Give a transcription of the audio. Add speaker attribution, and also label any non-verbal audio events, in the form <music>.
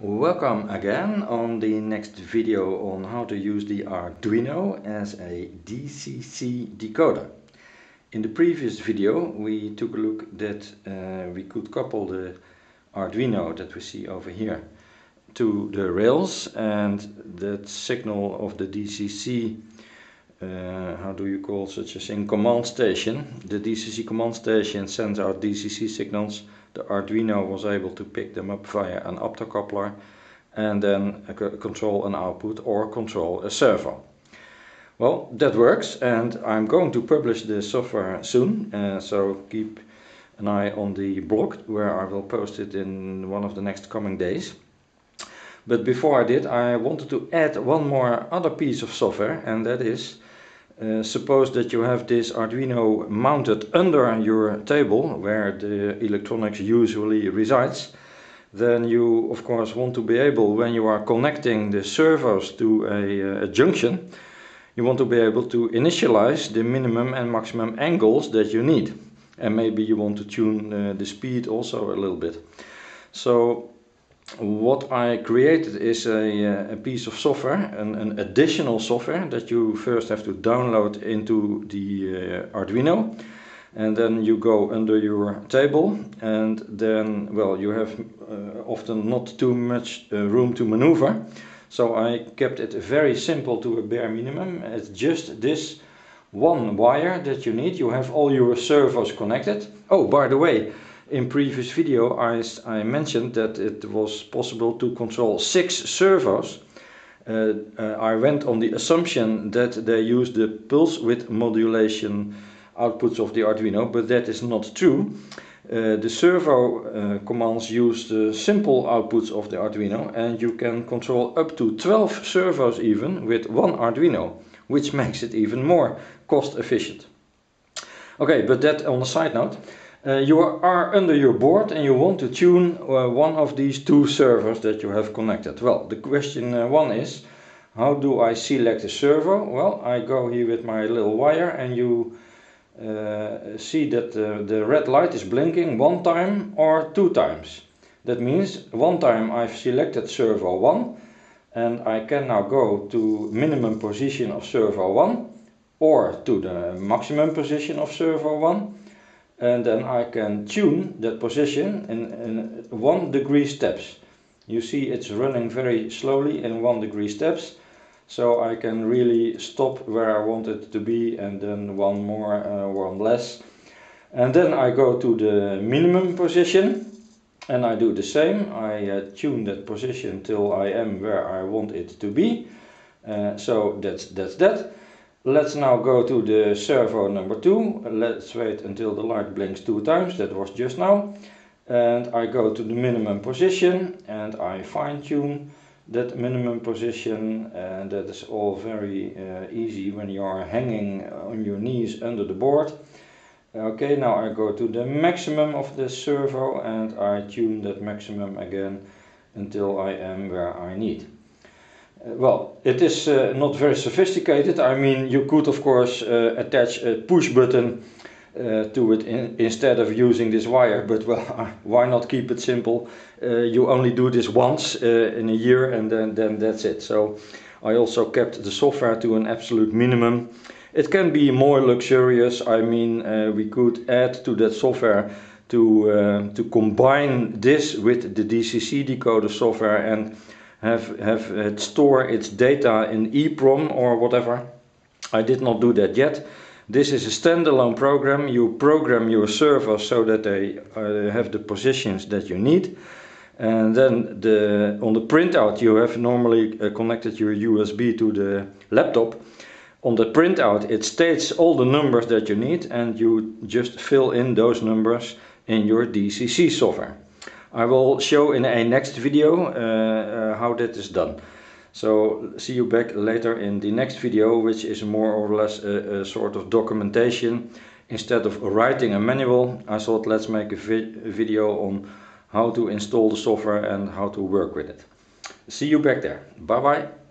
Speaker 1: Welcome again on the next video on how to use the Arduino as a DCC decoder. In the previous video we took a look that uh, we could couple the Arduino that we see over here to the rails and that signal of the DCC uh, how do you call such a thing command station the DCC command station sends out DCC signals the Arduino was able to pick them up via an optocoupler and then control an output or control a servo. Well, that works and I'm going to publish the software soon, uh, so keep an eye on the blog where I will post it in one of the next coming days. But before I did, I wanted to add one more other piece of software and that is uh, suppose that you have this Arduino mounted under your table where the electronics usually resides then you of course want to be able when you are connecting the servos to a, a junction you want to be able to initialize the minimum and maximum angles that you need. And maybe you want to tune uh, the speed also a little bit. So what I created is a, uh, a piece of software, an, an, additional software that you first have to download into the uh, Arduino. And then you go under your table and then well you have uh, often not too much uh, room to maneuver. So I kept it very simple to a bare minimum. It's just this one wire that you need. You have all your servos connected. Oh by the way in previous video I, I mentioned that it was possible to control six servos. Uh, uh, I went on the assumption that they use the pulse width modulation outputs of the Arduino, but that is not true. Uh, the servo uh, commands use the simple outputs of the Arduino and you can control up to 12 servos even with one Arduino, which makes it even more cost efficient. Okay, but that on a side note. Uh, you are under your board and you want to tune uh, one of these two servos that you have connected. Well, the question uh, one is, how do I select a servo? Well, I go here with my little wire and you uh, see that the red light is blinking one time or two times. That means one time I've selected servo 1 and I can now go to minimum position of servo 1 or to the maximum position of servo 1 and then I can tune that position in, in one degree steps. You see it's running very slowly in one degree steps so I can really stop where I want it to be and then one more, uh, one less. And then I go to the minimum position and I do the same. I uh, tune that position till I am where I want it to be. Uh, so that's, that's that. Let's now go to the servo number 2. Let's wait until the light blinks two times, that was just now. And I go to the minimum position and I fine tune that minimum position and that is all very uh, easy when you are hanging on your knees under the board. Okay, now I go to the maximum of the servo and I tune that maximum again until I am where I need. Uh, well, it is uh, not very sophisticated. I mean, you could of course uh, attach a push button uh, to it in, instead of using this wire, but well, <laughs> why not keep it simple? Uh, you only do this once uh, in a year and then, then that's it. So I also kept the software to an absolute minimum. It can be more luxurious. I mean, we could add to that software to, to combine this with the DCC decoder software and have, have it store its data in EEPROM or whatever. I did not do that yet. This is a standalone program. You program your servo so that they uh, have the positions that you need. And then the, on the printout you have normally uh, connected your USB to the laptop. On the printout it states all the numbers that you need and you just fill in those numbers in your DCC software. I will show in a next video uh, uh, how that is done. So see you back later in the next video which is more or less a, a sort of documentation. Instead of writing a manual I thought let's make a, vi a video on how to install the software and how to work with it. See you back there. Bye bye.